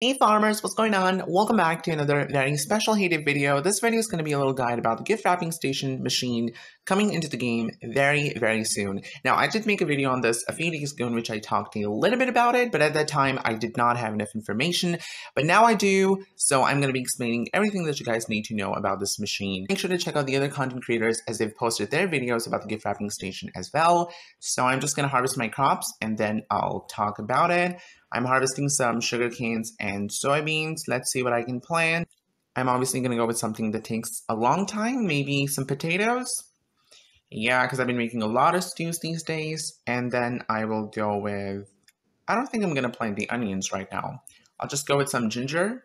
Hey farmers, what's going on? Welcome back to another very special Hay Day video. This video is going to be a little guide about the gift wrapping station machine coming into the game very, very soon. Now, I did make a video on this a few days ago in which I talked a little bit about it, but at that time I did not have enough information, but now I do, so I'm going to be explaining everything that you guys need to know about this machine. Make sure to check out the other content creators as they've posted their videos about the gift wrapping station as well. So I'm just going to harvest my crops and then I'll talk about it. I'm harvesting some sugar canes and soybeans. Let's see what I can plant. I'm obviously going to go with something that takes a long time, maybe some potatoes. Yeah, because I've been making a lot of stews these days. And then I will go with, I don't think I'm going to plant the onions right now. I'll just go with some ginger.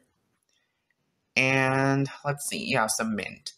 And let's see, yeah, some mint.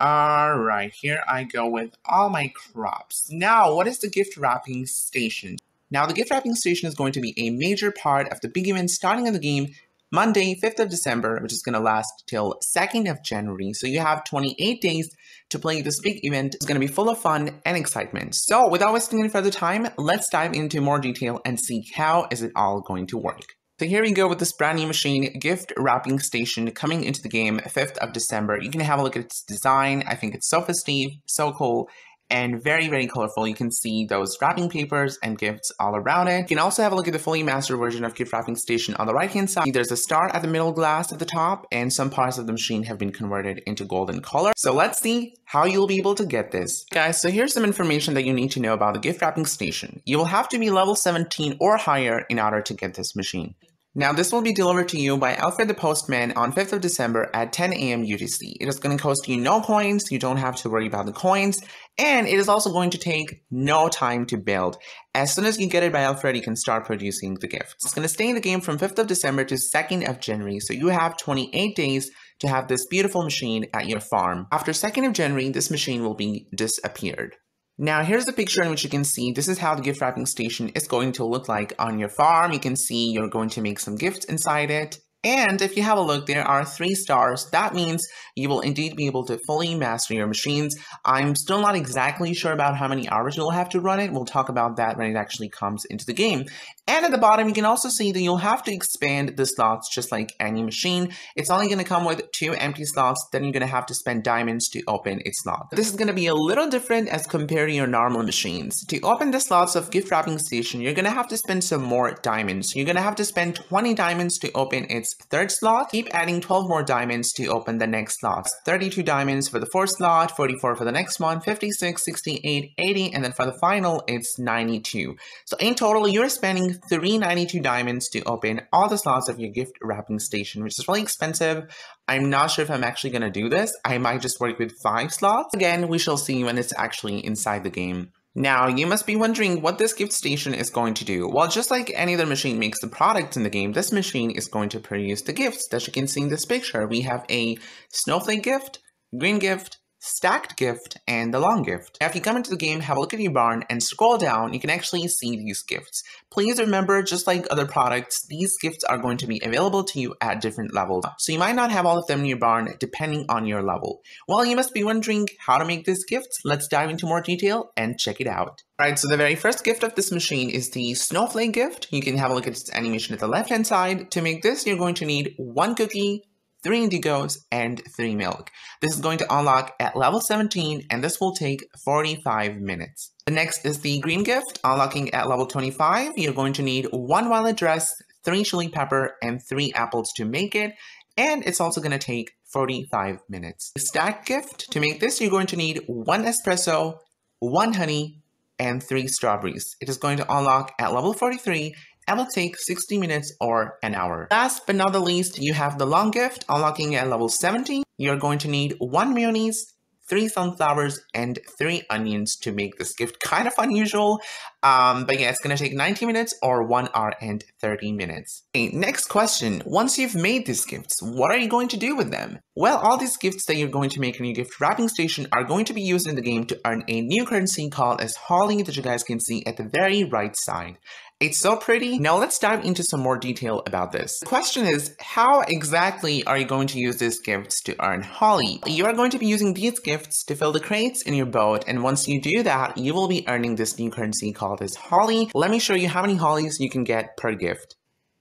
All right, here I go with all my crops. Now, what is the gift wrapping station? Now, the gift wrapping station is going to be a major part of the big event starting in the game Monday, 5th of December, which is going to last till 2nd of January. So you have 28 days to play this big event. It's going to be full of fun and excitement. So without wasting any further time, let's dive into more detail and see how is it all going to work. So here we go with this brand new machine, gift wrapping station coming into the game 5th of December. You can have a look at its design. I think it's so festive, so cool, and very, very colorful. You can see those wrapping papers and gifts all around it. You can also have a look at the fully mastered version of Gift Wrapping Station on the right-hand side. There's a star at the middle glass at the top, and some parts of the machine have been converted into golden color. So let's see how you'll be able to get this. Guys, so here's some information that you need to know about the Gift Wrapping Station. You will have to be level 17 or higher in order to get this machine. Now, this will be delivered to you by Alfred the Postman on 5th of December at 10 a.m. UTC. It is going to cost you no coins, you don't have to worry about the coins, and it is also going to take no time to build. As soon as you get it by Alfred, you can start producing the gifts. It's going to stay in the game from 5th of December to 2nd of January, so you have 28 days to have this beautiful machine at your farm. After 2nd of January, this machine will be disappeared. Now here's a picture in which you can see this is how the gift wrapping station is going to look like on your farm. You can see you're going to make some gifts inside it. And if you have a look, there are three stars. That means you will indeed be able to fully master your machines. I'm still not exactly sure about how many hours you'll have to run it. We'll talk about that when it actually comes into the game. And at the bottom, you can also see that you'll have to expand the slots just like any machine. It's only going to come with two empty slots, then you're going to have to spend diamonds to open its slot. This is going to be a little different as compared to your normal machines. To open the slots of gift wrapping station, you're going to have to spend some more diamonds. You're going to have to spend 20 diamonds to open its third slot. Keep adding 12 more diamonds to open the next slot. 32 diamonds for the fourth slot, 44 for the next one, 56, 68, 80, and then for the final, it's 92. So in total, you're spending 392 diamonds to open all the slots of your gift wrapping station, which is really expensive. I'm not sure if I'm actually going to do this. I might just work with 5 slots. Again, we shall see when it's actually inside the game. Now, you must be wondering what this gift station is going to do. Well, just like any other machine makes the products in the game, this machine is going to produce the gifts that you can see in this picture. We have a snowflake gift, green gift, stacked gift, and the long gift. Now, if you come into the game, have a look at your barn, and scroll down, you can actually see these gifts. Please remember, just like other products, these gifts are going to be available to you at different levels. So you might not have all of them in your barn, depending on your level. Well, you must be wondering how to make this gift. Let's dive into more detail and check it out. Alright, so the very first gift of this machine is the snowflake gift. You can have a look at its animation at the left hand side. To make this, you're going to need one cookie, 3 indigos, and 3 milk. This is going to unlock at level 17 and this will take 45 minutes. The next is the green gift, unlocking at level 25. You're going to need 1 violet dress, 3 chili pepper, and 3 apples to make it. And it's also going to take 45 minutes. The stack gift, to make this you're going to need 1 espresso, 1 honey, and 3 strawberries. It is going to unlock at level 43 and will take 60 minutes or an hour. Last but not the least, you have the long gift unlocking at level 70. You're going to need one mayonnaise, three sunflowers, and three onions to make this gift. Kind of unusual, um, but yeah, it's gonna take 90 minutes or 1 hour and 30 minutes. Okay, next question. Once you've made these gifts, what are you going to do with them? Well, all these gifts that you're going to make in your gift wrapping station are going to be used in the game to earn a new currency called as Holly that you guys can see at the very right side. It's so pretty. Now let's dive into some more detail about this. The question is, how exactly are you going to use these gifts to earn Holly? You are going to be using these gifts to fill the crates in your boat, and once you do that, you will be earning this new currency called as Holly. Let me show you how many Hollies you can get per gift.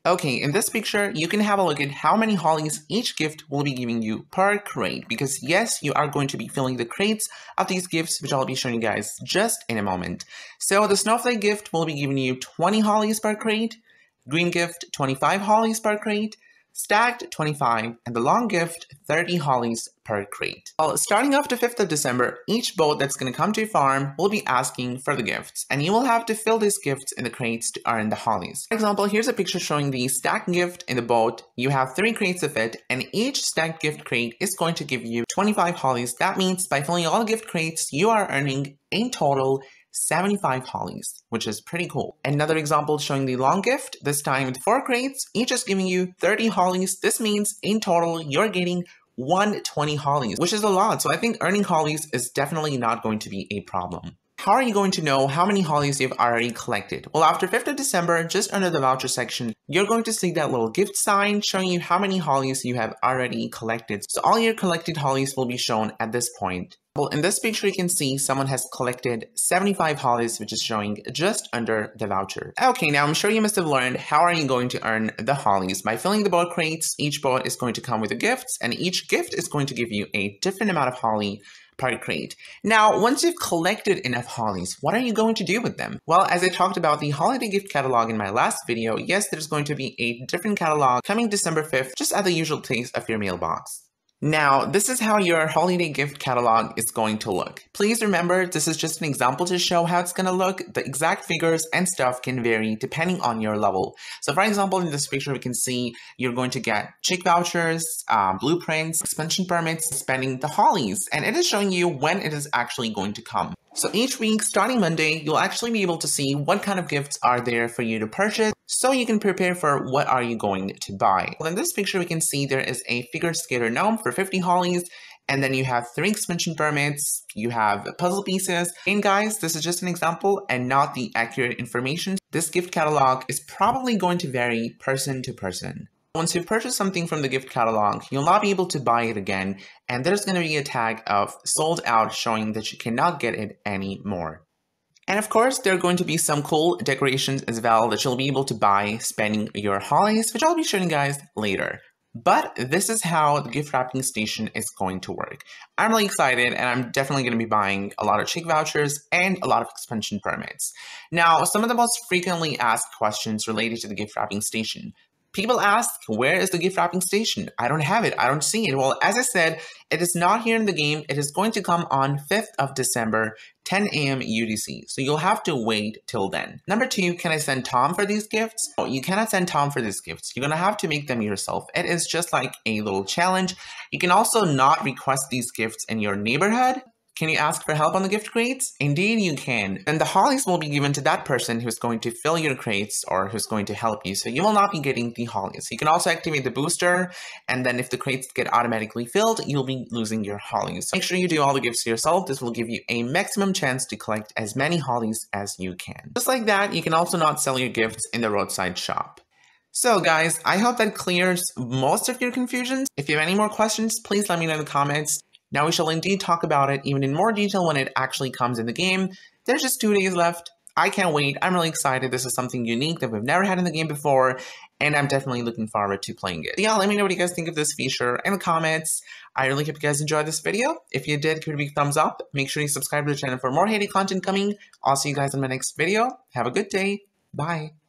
Okay, in this picture, you can have a look at how many hollies each gift will be giving you per crate, because yes, you are going to be filling the crates of these gifts, which I'll be showing you guys just in a moment. So the Snowflake gift will be giving you 20 hollies per crate, Green gift 25 hollies per crate, Stacked 25, and the long gift 30 hollies per crate. Well, starting off the 5th of December, each boat that's going to come to your farm will be asking for the gifts, and you will have to fill these gifts in the crates to earn the hollies. For example, here's a picture showing the stacked gift in the boat. You have three crates of it, and each stacked gift crate is going to give you 25 hollies. That means by filling all gift crates, you are earning in total 75 hollies, which is pretty cool. Another example showing the long gift, this time with 4 crates, each is giving you 30 hollies. This means in total you're getting 120 hollies, which is a lot. So I think earning hollies is definitely not going to be a problem. How are you going to know how many hollies you've already collected? Well, after 5th of December, just under the voucher section, you're going to see that little gift sign showing you how many hollies you have already collected. So all your collected hollies will be shown at this point. Well, in this picture, you can see someone has collected 75 hollies, which is showing just under the voucher. Okay, now I'm sure you must have learned how are you going to earn the hollies. By filling the boat crates, each boat is going to come with the gifts, and each gift is going to give you a different amount of holly per crate. Now, once you've collected enough hollies, what are you going to do with them? Well, as I talked about the holiday gift catalog in my last video, yes, there's going to be a different catalog coming December 5th, just at the usual place of your mailbox. Now, this is how your holiday gift catalog is going to look. Please remember, this is just an example to show how it's going to look. The exact figures and stuff can vary depending on your level. So for example, in this picture, we can see you're going to get chick vouchers, um, blueprints, expansion permits, spending the hollies, and it is showing you when it is actually going to come. So each week, starting Monday, you'll actually be able to see what kind of gifts are there for you to purchase so you can prepare for what are you going to buy. Well, in this picture, we can see there is a figure skater gnome for 50 hollies, and then you have three expansion permits, you have puzzle pieces. And guys, this is just an example and not the accurate information. This gift catalog is probably going to vary person to person. Once you've purchased something from the gift catalog, you'll not be able to buy it again, and there's going to be a tag of sold out showing that you cannot get it anymore. And of course, there are going to be some cool decorations as well that you'll be able to buy spending your hollies, which I'll be showing you guys later. But this is how the gift wrapping station is going to work. I'm really excited and I'm definitely going to be buying a lot of chick vouchers and a lot of expansion permits. Now, some of the most frequently asked questions related to the gift wrapping station. People ask, where is the gift wrapping station? I don't have it. I don't see it. Well, as I said, it is not here in the game. It is going to come on 5th of December, 10 a.m. UTC. So you'll have to wait till then. Number two, can I send Tom for these gifts? Oh, you cannot send Tom for these gifts. You're going to have to make them yourself. It is just like a little challenge. You can also not request these gifts in your neighborhood. Can you ask for help on the gift crates? Indeed, you can. And the hollies will be given to that person who's going to fill your crates or who's going to help you. So you will not be getting the hollies. You can also activate the booster, and then if the crates get automatically filled, you'll be losing your hollies. So make sure you do all the gifts yourself. This will give you a maximum chance to collect as many hollies as you can. Just like that, you can also not sell your gifts in the roadside shop. So guys, I hope that clears most of your confusions. If you have any more questions, please let me know in the comments. Now we shall indeed talk about it even in more detail when it actually comes in the game. There's just two days left. I can't wait. I'm really excited. This is something unique that we've never had in the game before, and I'm definitely looking forward to playing it. Yeah, let me know what you guys think of this feature in the comments. I really hope you guys enjoyed this video. If you did, give it a big thumbs up. Make sure you subscribe to the channel for more Day content coming. I'll see you guys in my next video. Have a good day. Bye.